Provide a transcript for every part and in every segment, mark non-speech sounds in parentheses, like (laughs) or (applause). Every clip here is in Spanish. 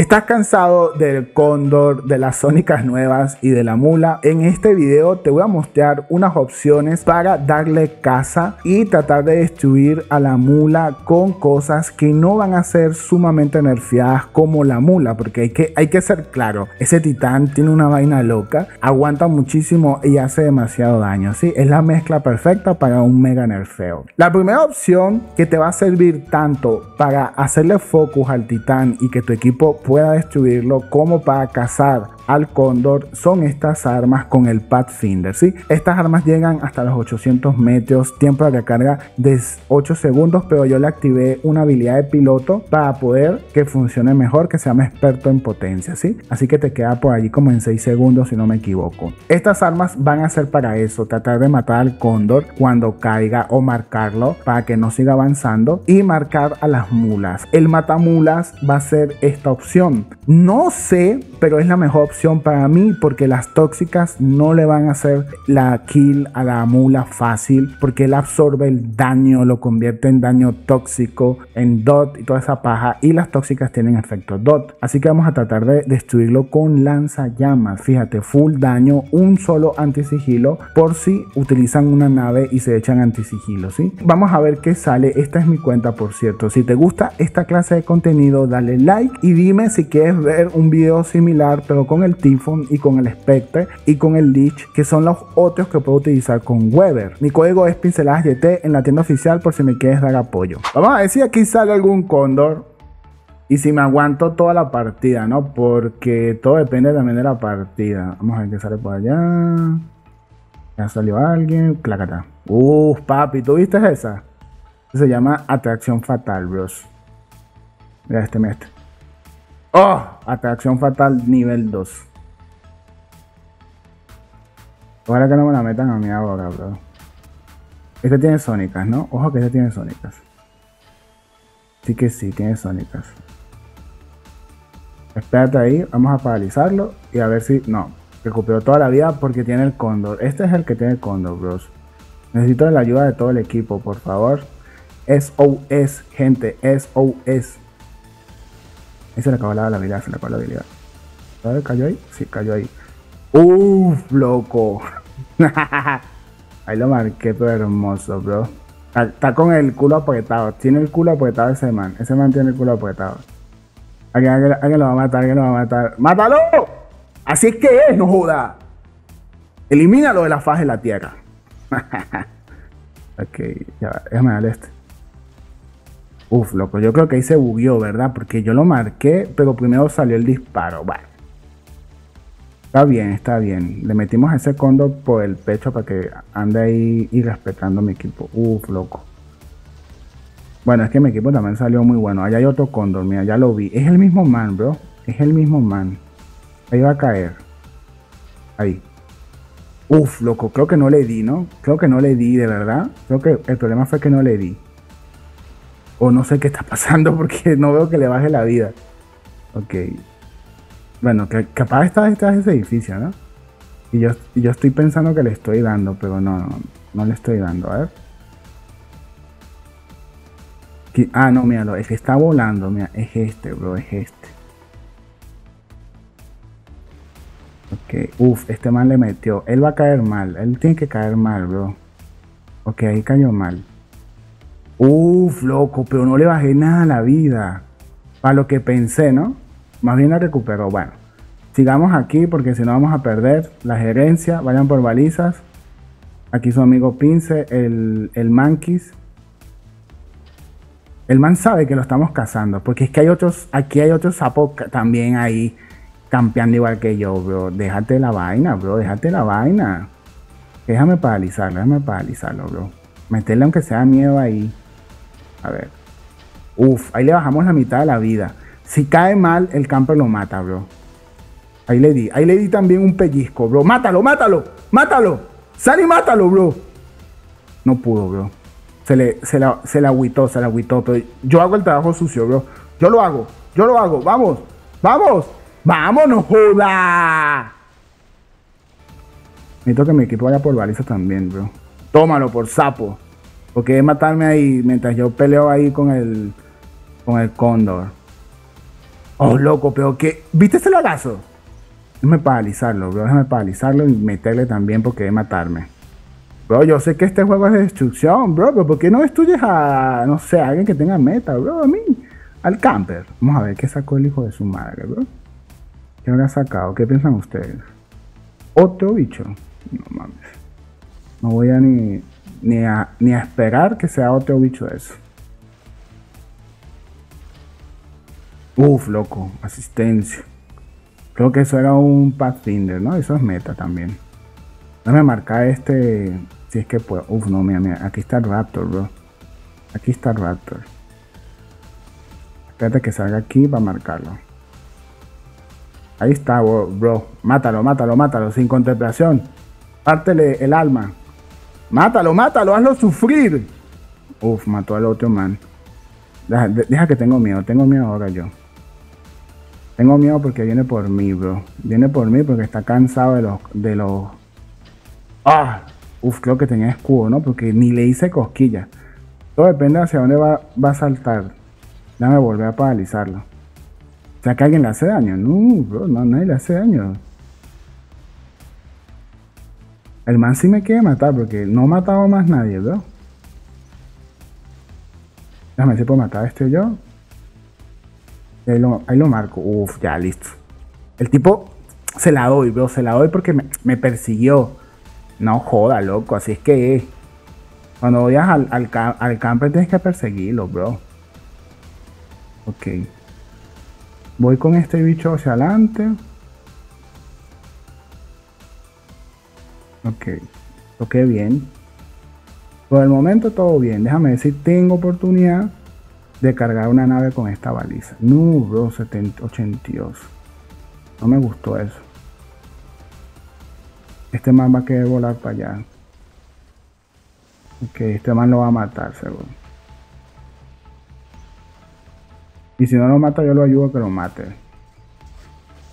¿Estás cansado del cóndor, de las sónicas nuevas y de la mula? En este video te voy a mostrar unas opciones para darle caza y tratar de destruir a la mula con cosas que no van a ser sumamente nerfeadas como la mula, porque hay que, hay que ser claro, ese titán tiene una vaina loca, aguanta muchísimo y hace demasiado daño, ¿sí? Es la mezcla perfecta para un mega nerfeo. La primera opción que te va a servir tanto para hacerle focus al titán y que tu equipo pueda destruirlo como para cazar al cóndor son estas armas con el Pathfinder. ¿sí? Estas armas llegan hasta los 800 metros, tiempo de recarga de 8 segundos, pero yo le activé una habilidad de piloto para poder que funcione mejor, que sea más experto en potencia. ¿sí? Así que te queda por allí como en 6 segundos si no me equivoco. Estas armas van a ser para eso, tratar de matar al cóndor cuando caiga o marcarlo para que no siga avanzando y marcar a las mulas. El matamulas va a ser esta opción. No sé, pero es la mejor opción para mí porque las tóxicas no le van a hacer la kill a la mula fácil porque él absorbe el daño, lo convierte en daño tóxico, en dot y toda esa paja y las tóxicas tienen efecto dot. Así que vamos a tratar de destruirlo con lanzallamas. Fíjate, full daño, un solo anti-sigilo por si utilizan una nave y se echan anti-sigilo, ¿sí? Vamos a ver qué sale. Esta es mi cuenta, por cierto. Si te gusta esta clase de contenido, dale like y dime si quieres ver un video similar pero con el Typhon y con el Spectre y con el Lich, que son los otros que puedo utilizar con Weber. Mi código es pinceladas YT en la tienda oficial por si me quieres dar apoyo. Vamos a ver si aquí sale algún cóndor y si me aguanto toda la partida, ¿no? Porque todo depende también de la partida. Vamos a ver qué sale por allá. Ya salió alguien. Clacata. Uf, papi, ¿tú viste esa? Se llama Atracción Fatal, bros. Mira este, mira este. ¡Oh! Atracción fatal nivel 2. Ojalá que no me la metan a mí ahora, bro. Este tiene sónicas, ¿no? Ojo que este tiene sónicas. Sí que sí, tiene sónicas. Espérate ahí, vamos a paralizarlo y a ver si... No, recuperó toda la vida porque tiene el cóndor. Este es el que tiene el cóndor, bros. Necesito la ayuda de todo el equipo, por favor. SOS, gente, SOS. Ahí se le acabó la, habilidad, se le acabó la habilidad. Ver, ¿cayó ahí? Sí, cayó ahí. Uff, loco. (laughs) ahí lo marqué, pero hermoso, bro. Está, con el culo apretado. Tiene el culo apretado ese man. Ese man tiene el culo apretado. Alguien, lo va a matar, alguien lo va a matar. ¡Mátalo! Así es que es, no joda. Elimínalo de la faz de la tierra. (laughs) ok, ya, déjame darle este. Uf, loco, yo creo que ahí se bugueó, ¿verdad? Porque yo lo marqué, pero primero salió el disparo. Bueno. Está bien, está bien. Le metimos ese cóndor por el pecho para que ande ahí y respetando mi equipo. Uf, loco. Bueno, es que mi equipo también salió muy bueno. Allá hay otro cóndor, mira, ya lo vi. Es el mismo man, bro. Es el mismo man. Ahí va a caer. Ahí. Uf, loco, creo que no le di, ¿no? Creo que no le di, de verdad. Creo que el problema fue que no le di. O no sé qué está pasando (laughs) porque no veo que le baje la vida. Ok. Bueno, que capaz está detrás de ese edificio, ¿no? Y yo, yo estoy pensando que le estoy dando, pero no, no, no le estoy dando. A ver. ah, no, míralo, es que está volando, mira, es este, bro, es este. Ok, uff, este man le metió. Él va a caer mal, él tiene que caer mal, bro. Ok, ahí cayó mal. Uf, loco, pero no le bajé nada a la vida. Para lo que pensé, ¿no? Más bien la recuperó. Bueno, sigamos aquí porque si no vamos a perder la gerencia. Vayan por balizas. Aquí su amigo Pince, el, el Manquis. El man sabe que lo estamos cazando. Porque es que hay otros, aquí hay otros sapos también ahí campeando igual que yo, bro. Déjate la vaina, bro. Déjate la vaina. Déjame paralizarlo, déjame paralizarlo, bro. Meterle aunque sea miedo ahí. A ver. Uf, ahí le bajamos la mitad de la vida. Si cae mal, el camper lo mata, bro. Ahí le di. Ahí le di también un pellizco, bro. Mátalo, mátalo, mátalo. Sal y mátalo, bro. No pudo, bro. Se le, se la, se agüitó, se le agüitó. Pero yo hago el trabajo sucio, bro. Yo lo hago, yo lo hago. Vamos, vamos. Vámonos, joda. Necesito que mi equipo vaya por baliza también, bro. Tómalo por sapo. Porque matarme ahí mientras yo peleo ahí con el con el cóndor. Oh, loco, pero que. ¿Viste ese lagazo? Déjame paralizarlo, bro. Déjame paralizarlo y meterle también porque debe matarme. Bro, yo sé que este juego es de destrucción, bro, pero ¿por qué no destruyes a, no sé, a alguien que tenga meta, bro? A mí, al camper. Vamos a ver qué sacó el hijo de su madre, bro. ¿Qué habrá sacado? ¿Qué piensan ustedes? ¿Otro bicho? No mames. No voy a ni, ni, a, ni a esperar que sea otro bicho de eso. Uf, loco, asistencia. Creo que eso era un Pathfinder, ¿no? Eso es meta también. Déjame marcar este. Si es que puedo. Uf, no, mira, mira. Aquí está el Raptor, bro. Aquí está el Raptor. Espérate que salga aquí para marcarlo. Ahí está, bro. Mátalo, mátalo, mátalo. Sin contemplación. Pártele el alma. Mátalo, mátalo. Hazlo sufrir. Uf, mató al otro man. Deja, deja que tengo miedo. Tengo miedo ahora yo. Tengo miedo porque viene por mí, bro. Viene por mí porque está cansado de los... De los... Ah, uf, creo que tenía escudo, ¿no? Porque ni le hice cosquilla. Todo depende hacia dónde va, va a saltar. Déjame volver a paralizarlo. O sea, que alguien le hace daño. No, bro, no, nadie le hace daño. El man sí me quiere matar porque no ha matado más nadie, bro. Déjame ver si puedo matar a este yo. Ahí lo, marco. Uf, ya, listo. El tipo se la doy, bro. Se la doy porque me, persiguió. No joda, loco. Así es que Cuando vayas al, al, camper tienes que perseguirlo, bro. Ok. Voy con este bicho hacia adelante. Ok. Ok, bien. Por el momento todo bien. Déjame si tengo oportunidad de cargar una nave con esta baliza. No, bro, 70, 82. No me gustó eso. Este man va a querer volar para allá. Ok, este man lo va a matar, seguro. Y si no lo mata, yo lo ayudo a que lo mate.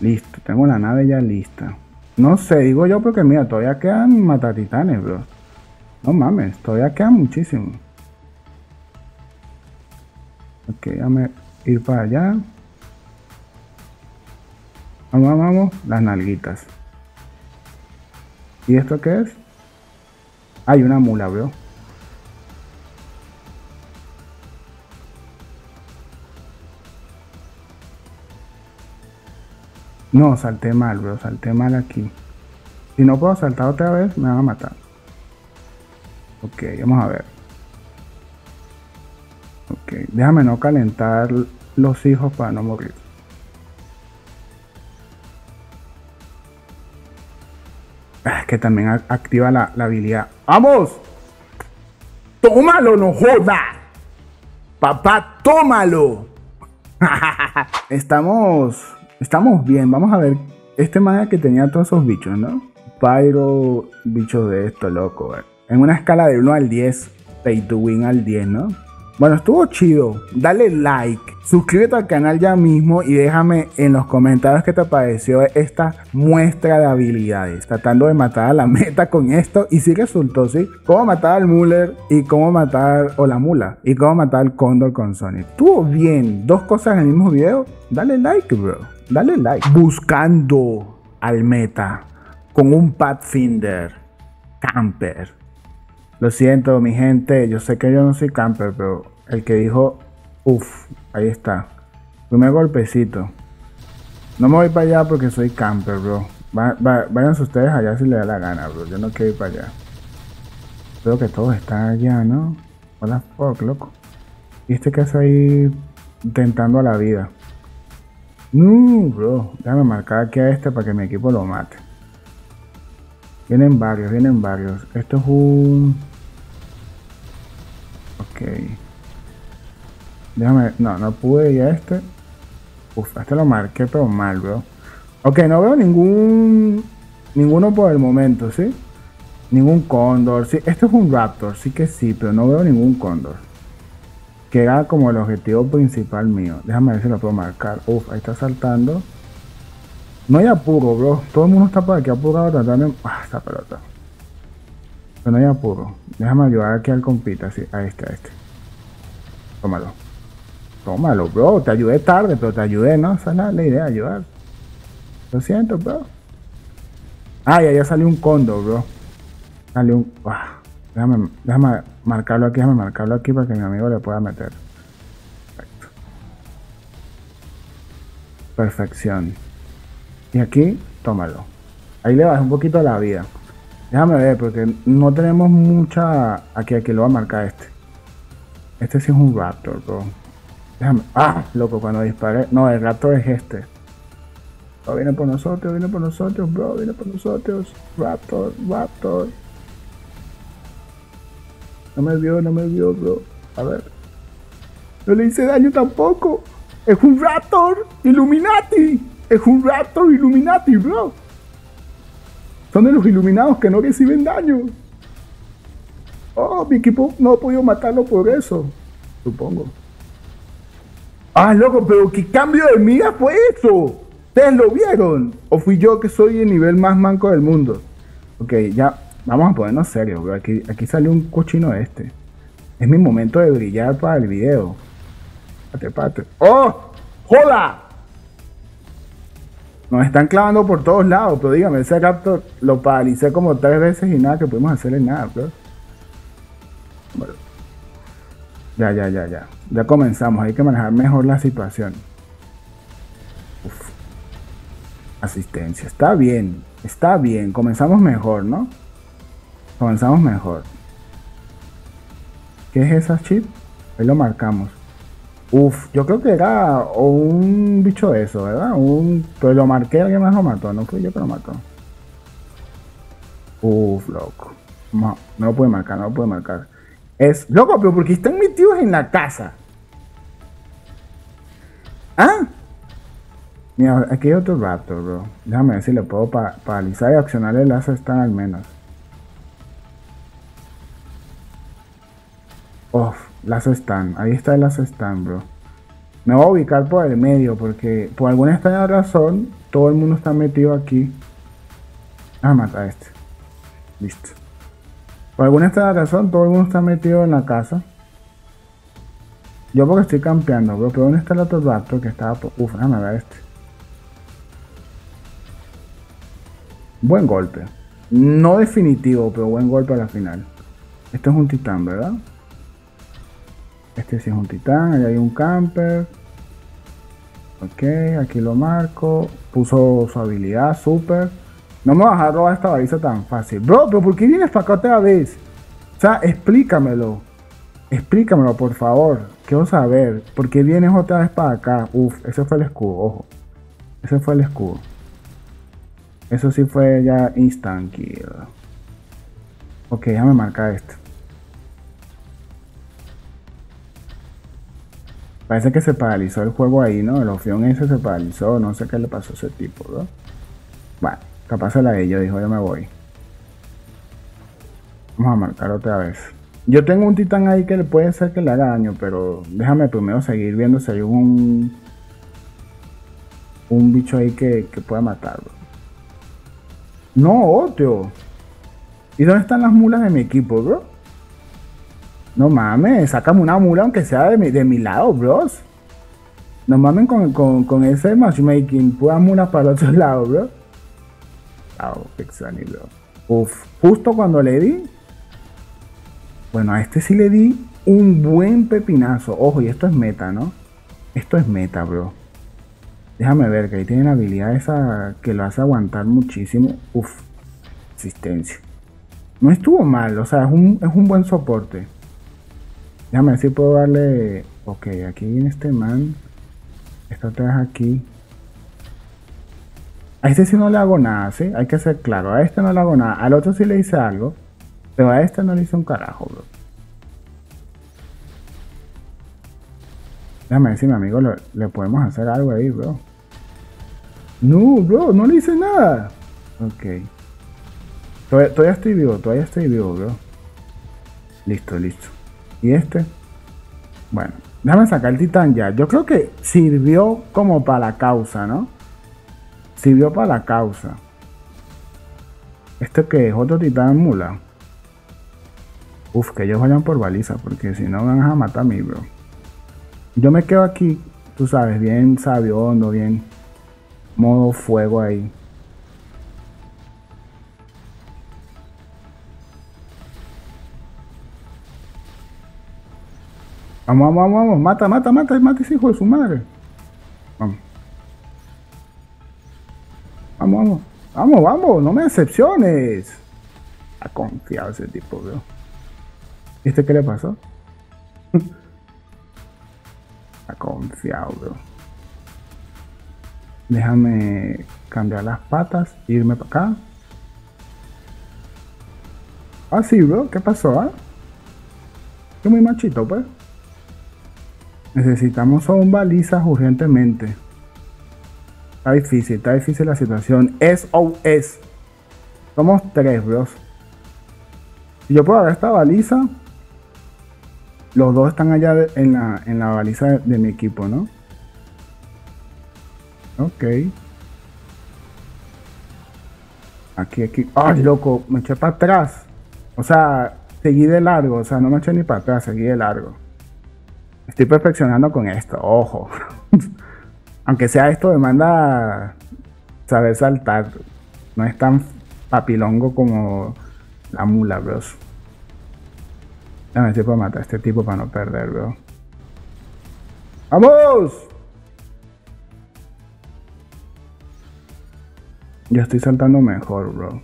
Listo, tengo la nave ya lista. No sé, digo yo porque mira, todavía quedan matatitanes, bro. No mames, todavía quedan muchísimos. Ok, déjame ir para allá. Vamos, vamos, las nalguitas. ¿Y esto qué es? Hay una mula, bro. No, salté mal, bro. Salté mal aquí. Si no puedo saltar otra vez, me van a matar. Ok, vamos a ver. Ok, déjame no calentar los hijos para no morir. Ah, es que también activa la, habilidad. ¡Vamos! ¡Tómalo, no joda! ¡Papá, tómalo! (laughs) estamos, estamos bien. Vamos a ver. Este manga que tenía todos esos bichos, ¿no? Pyro, bicho de esto, loco. En una escala de 1 al 10, pay to win al 10, ¿no? Bueno, estuvo chido. Dale like, suscríbete al canal ya mismo y déjame en los comentarios qué te pareció esta muestra de habilidades. Tratando de matar a la (laughs) meta con esto y sí resultó, ¿sí? Cómo matar al Muller y cómo matar, o la mula, y cómo matar al Cóndor con Sonic. Estuvo bien. Dos cosas en el mismo video. Dale like, bro. Dale like. Buscando al meta con un Pathfinder Camper lo siento, mi gente. Yo sé que yo no soy camper, pero el que dijo, uff, ahí está. Primer golpecito. No me voy para allá porque soy camper, bro. váyanse ustedes allá si les da la gana, bro. Yo no quiero ir para allá. Creo que todos están allá, ¿no? Hola, fuck, loco. ¿Y este que hace ahí intentando a la vida? No, bro. Déjame marcar aquí a este para que mi equipo lo mate. Vienen varios, vienen varios. Esto es un... Ok. Déjame... No, no pude ir a este. Uf, este lo marqué pero mal, bro. Ok, no veo ningún... Ninguno por el momento, ¿sí? Ningún cóndor, sí. Este es un raptor, sí que sí, pero no veo ningún cóndor. Que era como el objetivo principal mío. Déjame ver si lo puedo marcar. Uf, ahí está saltando. No hay apuro, bro. Todo el mundo está por aquí apurado tratando Ah, esta pelota. Pero no hay apuro. Déjame ayudar aquí al compita, así, a este, a este. Tómalo. Tómalo, bro. Te ayudé tarde, pero te ayudé, ¿no? Esa es la, idea, ayudar. Lo siento, bro. Ah, ya, salió un condo, bro. Salió un... Ah, déjame, déjame marcarlo aquí, déjame marcarlo aquí para que mi amigo le pueda meter. Perfecto. Perfección. Y aquí, tómalo. Ahí le bajas un poquito la vida. Déjame ver, porque no tenemos mucha... Aquí, aquí lo va a marcar este. Este sí es un Raptor, bro. Déjame. Ah, loco, cuando disparé. No, el Raptor es este. Oh, viene por nosotros, viene por nosotros, bro. Viene por nosotros. Raptor, Raptor. No me vio, no me vio, bro. A ver. No le hice daño tampoco. Es un Raptor Illuminati. Es un Raptor Illuminati, bro. Son de los iluminados que no reciben daño. Oh, mi equipo no ha podido matarlo por eso. Supongo. Ah, loco, pero ¿qué cambio de mira fue eso? ¿Ustedes lo vieron? ¿O fui yo que soy el nivel más manco del mundo? Ok, ya, vamos a ponernos serios, bro. Aquí, aquí salió un cochino este. Es mi momento de brillar para el video. Pate, pate. ¡Oh! ¡Joda! Nos están clavando por todos lados, pero dígame, ese Raptor lo paralicé como tres veces y nada que pudimos hacerle nada, bro. Ya, ya, ya, ya. Ya comenzamos. Hay que manejar mejor la situación. Asistencia. Está bien. Está bien. Comenzamos mejor, ¿no? Comenzamos mejor. ¿Qué es esa chip? Ahí lo marcamos. Uf, yo creo que era un bicho de eso, ¿verdad? Un, pero lo marqué, alguien más lo mató, no fui yo que lo mató. Uf, loco. No, no lo puede marcar, no lo puede marcar. Es, loco, pero porque están metidos en la casa. ¿Ah? Mira, aquí hay otro Raptor, bro. Déjame ver si le puedo paralizar y accionar el lazo están al menos. Uf, lazo están. Ahí está el lazo están, bro. Me voy a ubicar por el medio porque por alguna extraña razón todo el mundo está metido aquí. Ah, mata a este. Listo. Por alguna extraña razón, todo el mundo está metido en la casa. Yo porque estoy campeando, bro. Pero ¿dónde está el otro raptor que estaba por... Uf, déjame ver este. Buen golpe. No definitivo, pero buen golpe a la final. Esto es un titán, ¿verdad? Este sí es un titán. Ahí hay un camper. Ok, aquí lo marco. Puso su habilidad, super. No me vas a robar esta baliza tan fácil. Bro, pero ¿por qué vienes para acá otra vez? O sea, explícamelo. Explícamelo, por favor. Quiero saber. ¿Por qué vienes otra vez para acá? Uf, ese fue el escudo, ojo. Ese fue el escudo. Eso sí fue ya instant kill. Ok, déjame marcar esto. Parece que se paralizó el juego ahí, ¿no? El opción ese se paralizó. No sé qué le pasó a ese tipo, ¿no? Bueno. Capaz se la de ella dijo, yo me voy. Vamos a marcar otra vez. Yo tengo un titán ahí que puede ser que le haga daño, pero déjame primero seguir viendo si hay un un bicho ahí que, pueda matarlo. No, otro. ¿Y dónde están las mulas de mi equipo, bro? No mames, sácame una mula aunque sea de mi, de mi lado, bros. No mames con, con, con ese matchmaking, puras mulas para el otro (laughs) lado, bro. Uf, justo cuando le di. Bueno, a este sí le di un buen pepinazo. Ojo, y esto es meta, ¿no? Esto es meta, bro. Déjame ver que ahí tiene la habilidad esa que lo hace aguantar muchísimo. Uf, asistencia. No estuvo mal, o sea, es un, es un buen soporte. Déjame ver si puedo darle. Ok, aquí viene este man. Esta otra aquí. A este sí no le hago nada, ¿sí? Hay que ser claro. A este no le hago nada. Al otro sí le hice algo. Pero a este no le hice un carajo, bro. Déjame ver mi amigo le, podemos hacer algo ahí, bro. No, bro, no le hice nada. Ok. Todavía, todavía estoy vivo, todavía estoy vivo, bro. Listo, listo. ¿Y este? Bueno, déjame sacar el titán ya. Yo creo que sirvió como para la causa, ¿no? Sirvió para la causa. ¿Este que es? ¿Otro titán mula? Uf, que ellos vayan por baliza, porque si no van a matar a mí, bro. Yo me quedo aquí, tú sabes, bien sabio, hondo, bien modo fuego ahí. Vamos, vamos, vamos, mata, mata, mata, mata ese hijo de su madre. Vamos. Vamos, vamos. Vamos, vamos, no me decepciones. Ha confiado ese tipo, bro. ¿Este qué le pasó? (laughs) ha confiado, bro. Déjame cambiar las patas, irme para acá. Ah, sí, bro, ¿qué pasó, ah? Estoy muy machito, pues. Necesitamos son balizas urgentemente. Está difícil, está difícil la situación. SOS. Somos tres, bros. Si yo puedo agarrar esta baliza, los dos están allá en, la, en la baliza de, mi equipo, ¿no? Ok. Aquí, aquí. ¡Ay, loco! Me eché para atrás. O sea, seguí de largo. O sea, no me eché ni para atrás, seguí de largo. Estoy perfeccionando con esto, ojo. (laughs) Aunque sea esto demanda saber saltar. No es tan papilongo como la mula, bros. Ver si puedo matar a este tipo para no perder, bro. ¡Vamos! Yo estoy saltando mejor, bro.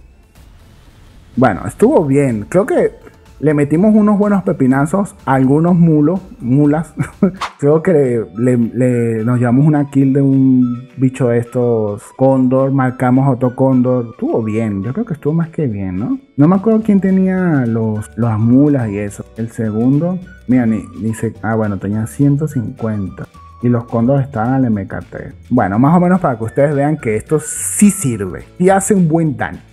Bueno, estuvo bien. Creo que le metimos unos buenos pepinazos algunos mulos, mulas. (laughs) Creo que le, nos llevamos una kill de un bicho de estos cóndor, marcamos otro cóndor. Estuvo bien, yo creo que estuvo más que bien, ¿no? No me acuerdo quién tenía los, las mulas y eso. El segundo, mira, ni, dice, ah, bueno, tenía 150 y los cóndores estaban al MKT. Bueno, más o menos para que ustedes vean que esto sí sirve y hace un buen daño.